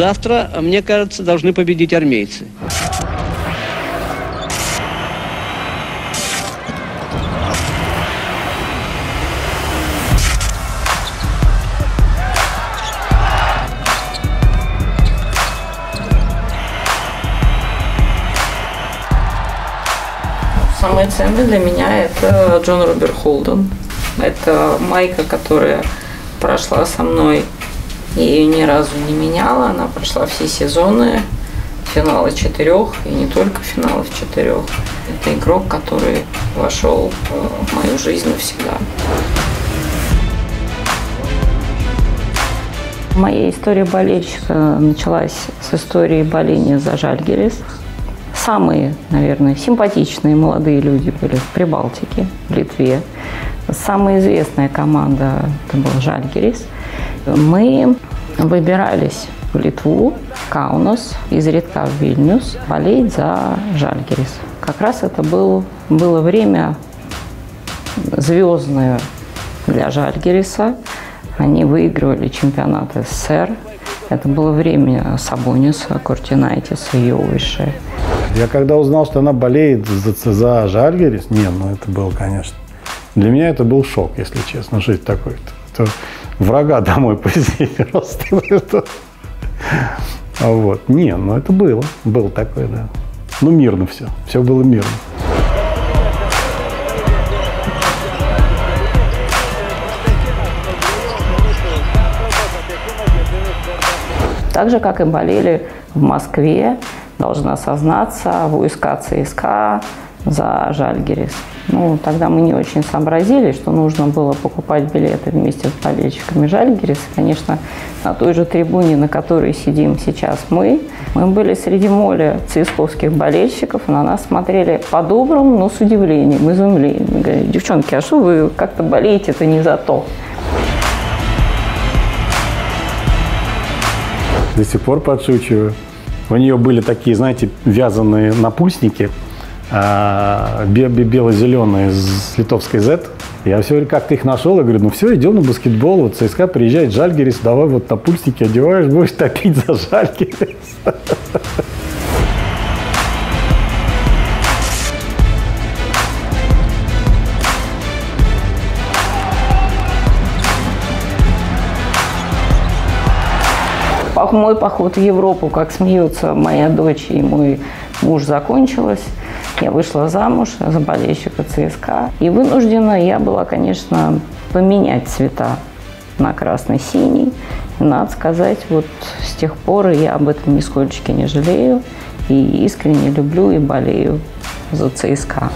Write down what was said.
Завтра, мне кажется, должны победить армейцы. Самое ценное для меня это Джон Роберт Холден. Это майка, которая прошла со мной и ее ни разу не меняла. Она прошла все сезоны, финалы четырех и не только финалов четырех. Это игрок, который вошел в мою жизнь навсегда. Моя история болельщика началась с истории боления за Жальгерис. Самые, наверное, симпатичные молодые люди были в Прибалтике, в Литве. Самая известная команда это был Жальгерис. Мы выбирались в Литву, Каунас, изредка в Вильнюс, болеть за Жальгерис. Как раз это был, было время звездное для Жальгериса. Они выигрывали чемпионат СССР. Это было время Сабониса, Куртинайтиса, Йовиши. Я когда узнал, что она болеет за, за Жальгерис, не, ну это был, конечно. Для меня это был шок, если честно, жить такой. -то. Врага домой просто. Вот. Не, ну это было. Было такое, да. Ну, мирно все. Все было мирно. Так же, как и болели в Москве, должна сознаться, войска ЦСКА за Жальгерис. Ну, тогда мы не очень сообразили, что нужно было покупать билеты вместе с болельщиками Жальгериса. Конечно, на той же трибуне, на которой сидим сейчас мы, мы были среди моля цисковских болельщиков, на нас смотрели по-доброму, но с удивлением, изумлением. Мы говорили, девчонки, а что вы как-то болеете, это не за то. До сих пор подшучиваю. У нее были такие, знаете, вязаные напульсники – бело-зеленые с литовской Z. Я все как-то их нашел, я говорю, ну все, идем на баскетбол, вот ЦСКА приезжает, Жальгерис, давай вот на пульсники одеваешь, будешь топить за Жальгерис. Мой поход в Европу, как смеются моя дочь и мой муж, закончилась. Я вышла замуж за болельщика ЦСКА. И вынуждена я была, конечно, поменять цвета на красно-синий. Надо сказать, вот с тех пор я об этом нисколько не жалею. И искренне люблю и болею за ЦСКА.